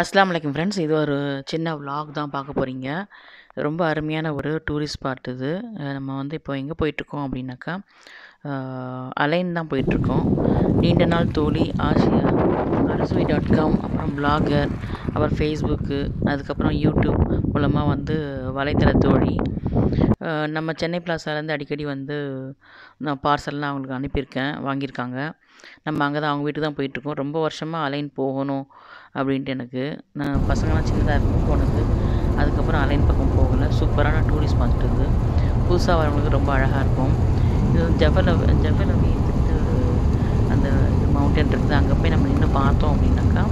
அஸ்லாம் வலைக்கம் ஃப்ரெண்ட்ஸ். இது ஒரு சின்ன விலாக் தான் பார்க்க போகிறீங்க ரொம்ப அருமையான ஒரு டூரிஸ்ட் ஸ்பாட் இது. நம்ம வந்து இப்போ எங்கே போயிட்டுருக்கோம் அப்படின்னாக்கா அலைன் தான் போயிட்டுருக்கோம். நீண்ட நாள் தோழி ஆசியா அரசுவை டாட் காம் அப்புறம் பிளாகர் அப்புறம் ஃபேஸ்புக்கு அதுக்கப்புறம் யூடியூப் மூலமாக வந்து வலைத்தள தோழி. நம்ம சென்னை பிளாஸாலேருந்து அடிக்கடி வந்து நான் பார்சல்லாம் அவங்களுக்கு அனுப்பியிருக்கேன் வாங்கியிருக்காங்க. நம்ம அங்கே தான் அவங்க வீட்டுக்கு தான் போயிட்டுருக்கோம். ரொம்ப வருஷமாக அலைன் போகணும். அப்படின்ட்டு எனக்கு நான் பசங்களாம் சின்னதாக இருக்கும் போனது. அதுக்கப்புறம் அலைன் பக்கம் போகலை. சூப்பரான டூரிஸ்ட் ஸ்பாட் இருக்குது புதுசாக வரவங்களுக்கு ரொம்ப அழகாக இருக்கும். இது வந்து ஜபல ஜபலவி அந்த இது மவுண்டன் இருக்குது. அங்கே போய் நம்ம நின்று பார்த்தோம் அப்படின்னாக்கா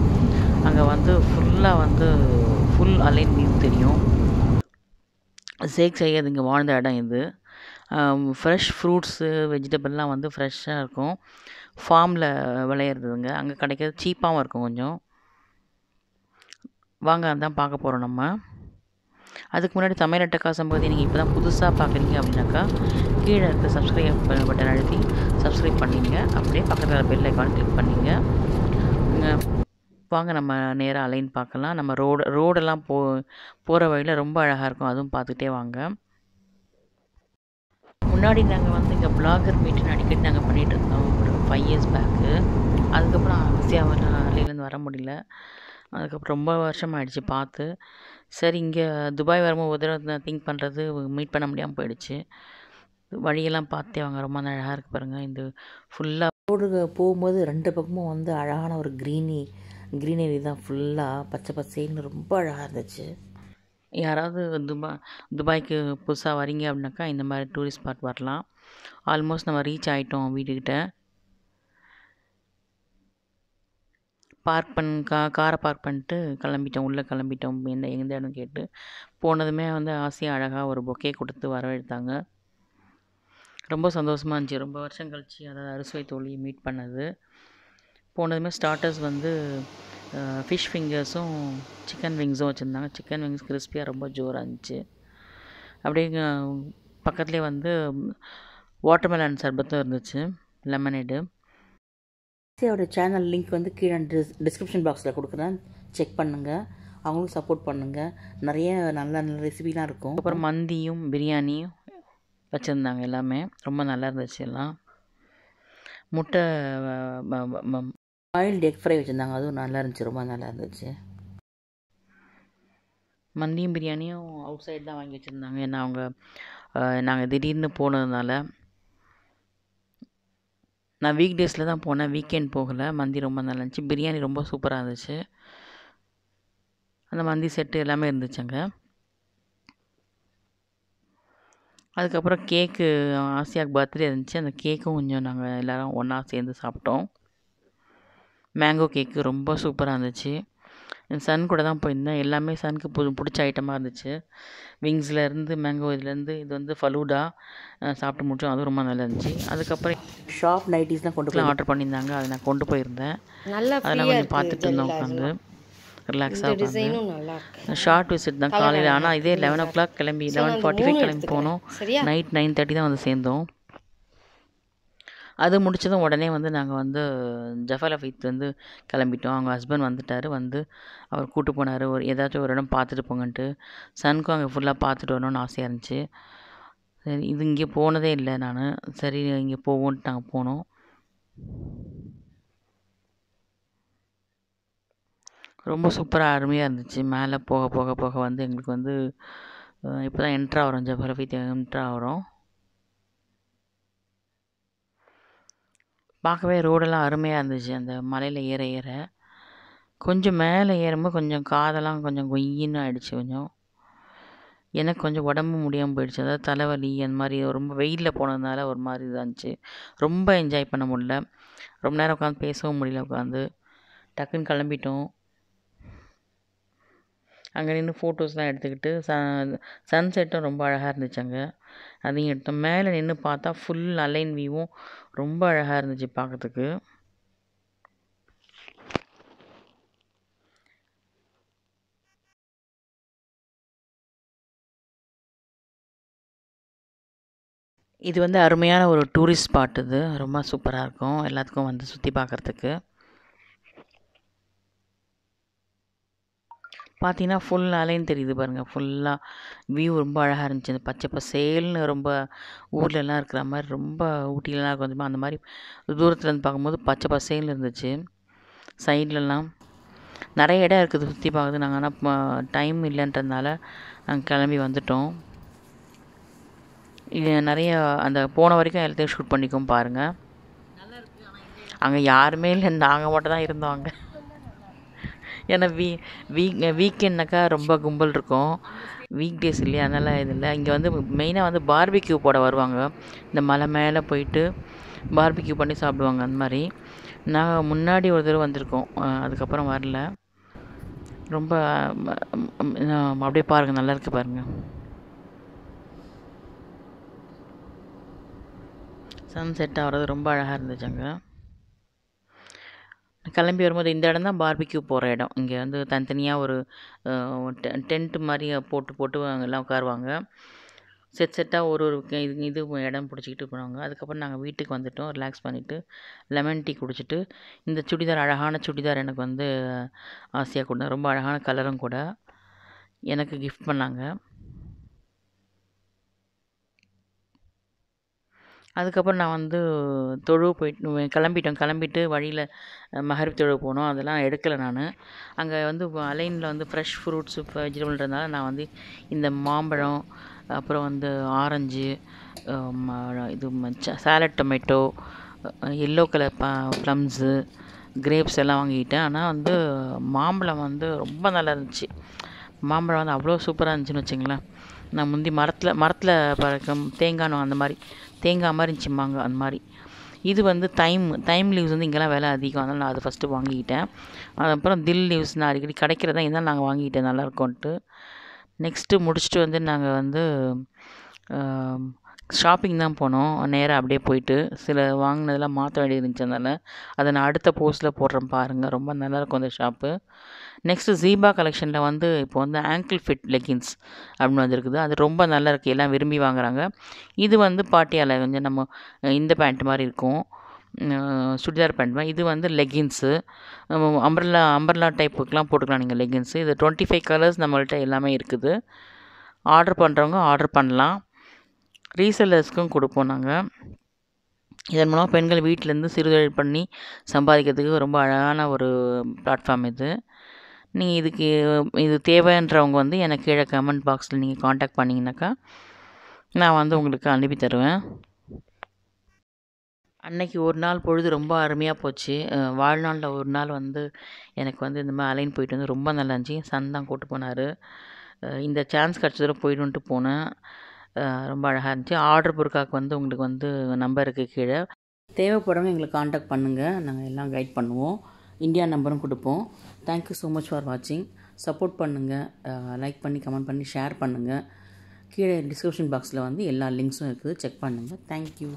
அங்கே வந்து ஃபுல்லாக வந்து ஃபுல் அலைன் வியூ தெரியும். சேக் சையத் இங்கே வாழ்ந்த இடம் இது. ஃப்ரெஷ் ஃப்ரூட்ஸு வெஜிடபிள்லாம் வந்து ஃப்ரெஷ்ஷாக இருக்கும். ஃபார்மில் விளையிறதுங்க. அங்கே கிடைக்கிறது சீப்பாகவும் இருக்கும் கொஞ்சம். வாங்க அதான் பார்க்க போகிறோம் நம்ம. அதுக்கு முன்னாடி தமிழ் காசம்போது நீங்கள் இப்போ தான் புதுசாக பார்க்குறீங்க அப்படின்னாக்கா கீழே இருக்க சப்ஸ்கிரைப் பட்டன் அழுத்தி சப்ஸ்கிரைப் பண்ணிங்க. அப்படியே பக்கத்தில் பெல் ஐக்கான் கிளிக் பண்ணிங்க. வாங்க நம்ம நேராக அலைன் பார்க்கலாம். நம்ம ரோடு ரோடெல்லாம் போ போகிற வழியில் ரொம்ப அழகாக இருக்கும். அதுவும் பார்த்துட்டே வாங்க. முன்னாடி நாங்கள் வந்து இங்கே பிளாகர் மீட்டிங் அடிக்கடி நாங்கள் பண்ணிகிட்டு இருந்தோம். ஒரு ஃபைவ் இயர்ஸ் பேக்கு அதுக்கப்புறம் ஆசியாவில் அலையிலேருந்து வர முடியல. அதுக்கப்புறம் ரொம்ப வருஷம் ஆயிடுச்சு பார்த்து. சரி இங்கே துபாய் வரும்போது ஒரு தடவை திங்க் பண்ணுறது மீட் பண்ண முடியாமல் போயிடுச்சு. வழியெல்லாம் பார்த்தே அவங்க ரொம்ப அழகாக இருக்கு பாருங்கள் இந்த ஃபுல்லாக ரோடு போகும்போது ரெண்டு பக்கமும் வந்து அழகான ஒரு க்ரீனி க்ரீனரி தான் ஃபுல்லாக பச்சை பச்சைன்னு ரொம்ப அழகாக இருந்துச்சு. யாராவது துபா துபாய்க்கு புதுசாக வரீங்க அப்படின்னாக்கா இந்த மாதிரி டூரிஸ்ட் ஸ்பாட் வரலாம். ஆல்மோஸ்ட் நம்ம ரீச் ஆகிட்டோம் வீட்டுக்கிட்ட பார்க் பண் கா காரை பார்க் பண்ணிட்டு கிளம்பிட்டோம். உள்ளே கிளம்பிட்டோம். எந்த எந்த இடம் கேட்டு போனதுமே வந்து ஆசையாக அழகாக ஒரு பொக்கே கொடுத்து வரவேற்றாங்க ரொம்ப சந்தோஷமாக இருந்துச்சு. ரொம்ப வருஷம் கழித்து அதாவது அறுசுவை தோழி மீட் பண்ணது. போனதுமே ஸ்டார்டர்ஸ் வந்து ஃபிஷ் ஃபிங்கர்ஸும் சிக்கன் விங்ஸும் வச்சுருந்தாங்க. சிக்கன் விங்ஸ் கிறிஸ்பியாக ரொம்ப ஜோராக இருந்துச்சு. அப்படியே பக்கத்துலேயே வந்து வாட்டர்மெலன் சர்பத்தும் இருந்துச்சு. லெமனேடு ஆசியாவோட சேனல் லிங்க் வந்து கீழே டிஸ் டிஸ்கிரிப்ஷன் பாக்ஸில் கொடுக்குறேன். செக் பண்ணுங்கள் அவங்களும் சப்போர்ட் பண்ணுங்கள் நிறைய நல்ல நல்ல ரெசிபிலாம் இருக்கும். அப்புறம் மந்தியும் பிரியாணியும் வச்சுருந்தாங்க எல்லாமே. ரொம்ப நல்லா இருந்துச்சு எல்லாம். முட்டை பாயில்டு எக் ஃப்ரை வச்சுருந்தாங்க. அதுவும் நல்லா இருந்துச்சு. ரொம்ப நல்லா இருந்துச்சு. மந்தியும் பிரியாணியும் அவுட் சைடு தான் வாங்கி வச்சுருந்தாங்க. ஏன்னா அவங்க நாங்கள் திடீர்னு போனதுனால நான் வீக் டேஸில் தான் போனேன். வீக்கெண்ட் போகலை. மந்தி ரொம்ப நல்லா இருந்துச்சு. பிரியாணி ரொம்ப சூப்பராக இருந்துச்சு. அந்த மந்தி செட்டு எல்லாமே இருந்துச்சு அங்கே அதுக்கப்புறம் கேக்கு ஆசியாக்கு பர்த்டே இருந்துச்சு. அந்த கேக்கும் கொஞ்சம் நாங்கள் எல்லோரும் ஒன்றா சேர்ந்து சாப்பிட்டோம். மேங்கோ கேக்கு ரொம்ப சூப்பராக இருந்துச்சு. சன் கூட தான் போயிருந்தேன். எல்லாமே சனுக்கு பு பிடிச்ச ஐட்டமாக இருந்துச்சு. விங்ஸ்லேருந்து மேங்கோ இதுலேருந்து இது வந்து ஃபலூடா சாப்பிட்டு முடிச்சோம். அதுவும் ரொம்ப நல்லா இருந்துச்சு. அதுக்கப்புறம் ஷாப் நைட்டிஸ்லாம் கொண்டு போய் ஆர்டர் பண்ணியிருந்தாங்க. அதை நான் கொண்டு போயிருந்தேன். நல்லா அதெல்லாம் கொஞ்சம் பார்த்துட்டு இருந்தோம் உட்காந்து ரிலாக்ஸாக டிசைனும் நல்லா இருக்கு. ஷார்ட் விசிட் தான் காலையில். ஆனால் இதே லெவன் ஓ கிளாக் கிளம்பி லெவன் ஃபார்ட்டி ஃபைவ் கிளம்பி போனோம். நைட் நைன் தேர்ட்டி தான் வந்து சேர்ந்தோம். அது முடிச்சதும் உடனே வந்து நாங்கள் வந்து ஜஃபர் அஃபீத் வந்து கிளம்பிட்டோம். அவங்க ஹஸ்பண்ட் வந்துட்டார். வந்து அவர் கூட்டு போனார். ஒரு ஏதாச்சும் ஒரு இடம் பார்த்துட்டு போங்கன்ட்டு. சனுக்கும் அங்கே ஃபுல்லாக பார்த்துட்டு வரணும்னு ஆசையாக இருந்துச்சு. சரி இது இங்கே போனதே இல்லை நான். சரி இங்கே போவோன்ட்டு நாங்கள் போனோம். ரொம்ப சூப்பராக அருமையாக இருந்துச்சு. மேலே போக போக போக வந்து எங்களுக்கு வந்து இப்போ தான் என்ட்ரு ஆகிறோம். ஜஃபர் அஃபீத் என்ட்ரு ஆகிறோம். பார்க்கவே ரோடெல்லாம் அருமையாக இருந்துச்சு. அந்த மலையில் ஏற ஏற. கொஞ்சம் மேலே ஏறும்போது கொஞ்சம் காதெல்லாம் கொஞ்சம் கொய்யின்னு ஆகிடுச்சு கொஞ்சம். எனக்கு கொஞ்சம் உடம்பு முடியாமல் போயிடுச்சு. அதாவது தலைவலி அந்த மாதிரி ரொம்ப வெயிலில் போனதுனால ஒரு மாதிரி இதாக இருந்துச்சு. ரொம்ப என்ஜாய் பண்ண முடியல. ரொம்ப நேரம் உட்காந்து பேசவும் முடியல உட்காந்து டக்குன்னு கிளம்பிட்டோம். அங்கே நின்று ஃபோட்டோஸ்லாம் எடுத்துக்கிட்டு ச சன்செட்டும் ரொம்ப அழகாக இருந்துச்சு அங்கே. அதையும் எடுத்தோம். மேலே நின்று பார்த்தா ஃபுல் அலைன் வியூவும் ரொம்ப அழகாக இருந்துச்சு பார்க்கறதுக்கு இது வந்து அருமையான ஒரு டூரிஸ்ட் ஸ்பாட் இது. ரொம்ப சூப்பராக இருக்கும். எல்லாத்துக்கும் வந்து சுற்றி பார்க்குறதுக்கு பார்த்தீங்கன்னா ஃபுல் அலைன்னு தெரியுது பாருங்கள் ஃபுல்லாக வியூ ரொம்ப அழகாக இருந்துச்சு. அந்த பச்சை பசேல்னு ரொம்ப ஊர்லலாம் இருக்கிற மாதிரி ரொம்ப ஊட்டிலலாம் கொஞ்சமாக அந்த மாதிரி தூரத்தில் இருந்து பார்க்கும்போது பச்சை பசேல்னு இருந்துச்சு. சைட்லலாம் நிறைய இடம் இருக்குது சுற்றி பார்க்குறது நாங்கள் ஆனால் டைம் இல்லைன்றதுனால நாங்கள் கிளம்பி வந்துட்டோம். நிறைய அந்த போன வரைக்கும் எல்லாத்தையும் ஷூட் பண்ணிக்கோம் பாருங்கள் அங்கே யாருமே இல்லை. நாங்கள் மட்டும் தான் இருந்தோம் அங்கே. ஏன்னா வீ வீக் வீக்கெண்ட்னாக்கா ரொம்ப கும்பல் இருக்கும். வீக் டேஸ் இல்லையா? அதனால் இது இல்லை. இங்கே வந்து மெயினாக வந்து பார்பிக்யூ போட வருவாங்க. இந்த மலை மேலே போயிட்டு பார்பிக்யூ பண்ணி சாப்பிடுவாங்க அந்த மாதிரி. நாங்கள் முன்னாடி ஒரு தடவை வந்திருக்கோம். அதுக்கப்புறம் வரல. ரொம்ப அப்படியே பாருங்கள் நல்லா இருக்கு பாருங்கள் சன் செட் ஆகிறது ரொம்ப அழகாக இருந்துச்சு அங்கே கிளம்பி வரும்போது இந்த இடம் தான் பார்பிக்யூ போகிற இடம். இங்கே வந்து தனித்தனியாக ஒரு டென்ட் மாதிரி போட்டு போட்டு எல்லாம் உட்காருவாங்க. செட் செட்டாக ஒரு ஒரு இது இது இடம் பிடிச்சிக்கிட்டு போனாங்க. அதுக்கப்புறம் நாங்கள் வீட்டுக்கு வந்துட்டோம். ரிலாக்ஸ் பண்ணிவிட்டு லெமன் டீ குடிச்சிட்டு இந்த சுடிதார் அழகான சுடிதார் எனக்கு வந்து ஆசையாக கொடுத்தேன் ரொம்ப அழகான கலரும் கூட எனக்கு கிஃப்ட் பண்ணாங்க. அதுக்கப்புறம் நான் வந்து தொழு போயிட்டு கிளம்பிட்டோம். கிளம்பிட்டு வழியில் மகரிப் தொழு போனோம். அதெல்லாம் எடுக்கலை நான். அங்கே வந்து அலைனில் வந்து ஃப்ரெஷ் ஃப்ரூட்ஸு வெஜிடபிள்ன்றதுனால நான் வந்து இந்த மாம்பழம் அப்புறம் வந்து ஆரஞ்சு ம- இது சாலட் டொமேட்டோ எல்லோ கலர் ப ப்ளம்ஸு கிரேப்ஸ் எல்லாம் வாங்கிக்கிட்டேன். ஆனால் வந்து மாம்பழம் வந்து ரொம்ப நல்லா இருந்துச்சு. மாம்பழம் வந்து அவ்வளோ சூப்பராக இருந்துச்சுன்னு வச்சுங்களேன். நான் முந்தி மரத்தில் மரத்தில் பறக்கும் தேங்காய் அந்த மாதிரி தேங்காய் மாதிரி இருந்துச்சுமாங்க அந்த மாதிரி. இது வந்து டைம் டைம் லீவ்ஸ் வந்து இங்கெல்லாம் விலை அதிகம். அதனால் நான் அதை ஃபஸ்ட்டு வாங்கிக்கிட்டேன். அதுக்கப்புறம் தில் லீவ்ஸ் நான் அடிக்கடி கிடைக்கிறதா இருந்தால் நாங்கள் வாங்கிக்கிட்டேன். நல்லா இருக்கும்ன்ட்டு. நெக்ஸ்ட்டு முடிச்சுட்டு வந்து நாங்கள் வந்து ஷாப்பிங் தான் போனோம். நேராக அப்படியே போயிட்டு சில வாங்கினதெல்லாம் மாற்ற வேண்டியது இருந்துச்சு அதனால் அதை நான் அடுத்த போஸ்ட்டில் போடுறேன் பாருங்கள் ரொம்ப நல்லாயிருக்கும் அந்த ஷாப்பு நெக்ஸ்ட்டு ஜீபா கலெக்ஷனில் வந்து இப்போ வந்து ஆங்கிள் ஃபிட் லெகின்ஸ் அப்படின்னு வந்திருக்குது. அது ரொம்ப நல்லா இருக்குது எல்லாம் விரும்பி வாங்குறாங்க. இது வந்து பாட்டியால் கொஞ்சம் நம்ம இந்த பேண்ட் மாதிரி இருக்கும். சுடிதார் பேண்ட் இது வந்து லெகின்ஸு அம்பர்லா அம்பர்லா டைப்புக்கெலாம் போட்டுக்கலாம் நீங்கள் லெகின்ஸு இது டுவெண்ட்டி ஃபைவ் கலர்ஸ் நம்மள்கிட்ட எல்லாமே இருக்குது. ஆர்டர் பண்ணுறவங்க ஆர்டர் பண்ணலாம். ரீசெல்லர்ஸ்க்கும் கொடுப்போம் நாங்கள் இதன் மூலம் பெண்கள் வீட்டிலேருந்து சிறுதொழில் பண்ணி சம்பாதிக்கிறதுக்கு ரொம்ப அழகான ஒரு பிளாட்ஃபார்ம் இது. நீங்கள் இதுக்கு இது தேவைன்றவங்க வந்து எனக்கு கீழே கமெண்ட் பாக்ஸில் நீங்கள் காண்டாக்ட் பண்ணிங்கனாக்கா நான் வந்து உங்களுக்கு அனுப்பி தருவேன். அன்னைக்கு ஒரு நாள் பொழுது ரொம்ப அருமையாக போச்சு. வாழ்நாளில் ஒரு நாள் வந்து எனக்கு வந்து இந்த மாதிரி அலைன் போயிட்டு வந்து ரொம்ப நல்லா இருந்துச்சு. சன் தான் கூட்டு போனார். இந்த சான்ஸ் கிடச்சதோட போயிடுன்ட்டு போனேன். ரொம்ப அழகாக இருந்துச்சு. ஆர்டர் பொருட்காக்கு வந்து உங்களுக்கு வந்து நம்பர் இருக்குது கீழே. தேவைப்படுறவங்க எங்களுக்கு காண்டாக்ட் பண்ணுங்கள் நாங்கள் எல்லாம் கைட் பண்ணுவோம். இந்தியா நம்பரும் கொடுப்போம். Thank you so much for வாட்சிங் சப்போர்ட் பண்ணுங்கள் லைக் பண்ணி கமெண்ட் பண்ணி ஷேர் பண்ணுங்கள் கீழே டிஸ்கிரிப்ஷன் பாக்ஸில் வந்து எல்லா லிங்க்ஸும் இருக்குது. செக் பண்ணுங்கள் தேங்க்யூ